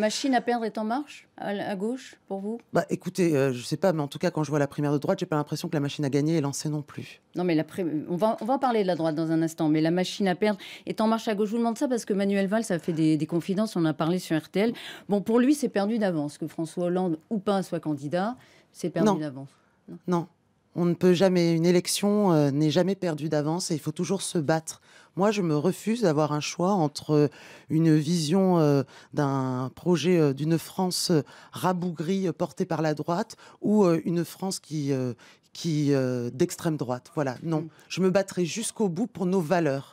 La machine à perdre est en marche à, gauche pour vous? Bah écoutez, euh, je sais pas, mais en tout cas, quand je vois la primaire de droite, j'ai pas l'impression que la machine à gagner est lancée non plus. Non, mais la pré- on, va, on va en parler de la droite dans un instant, mais la machine à perdre est en marche à gauche. Je vous demande ça parce que Manuel Valls a fait des, des confidences, on en a parlé sur RTL. Bon, pour lui, c'est perdu d'avance. Que François Hollande ou pas soit candidat, c'est perdu Non. d'avance. Non, on ne peut jamais, une élection euh, n'est jamais perdue d'avance et il faut toujours se battre. Moi, je me refuse d'avoir un choix entre une vision euh, d'un projet euh, d'une France euh, rabougrie euh, portée par la droite ou euh, une France qui, euh, qui euh, d'extrême droite. Voilà, non, Mm. je me battrai jusqu'au bout pour nos valeurs.